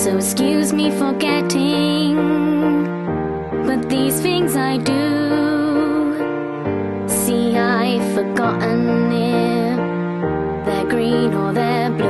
So excuse me for getting, but these things I do. See, I've forgotten if they're green or they're blue.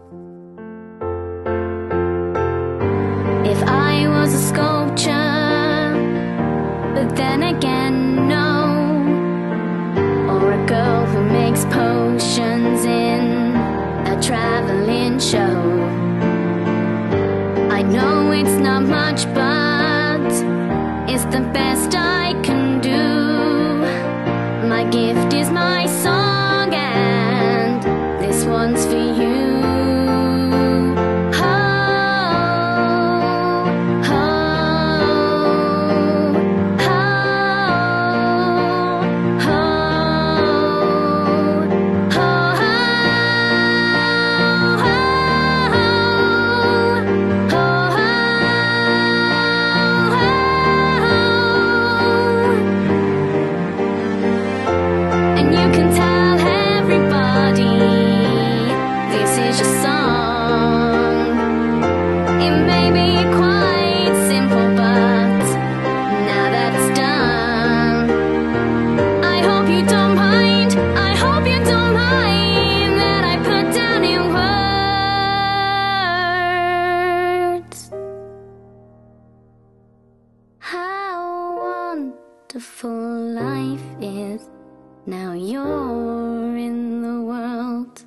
But then again, no. Or a girl who makes potions in a traveling show. I know it's not wonderful life is. Now you're in the world.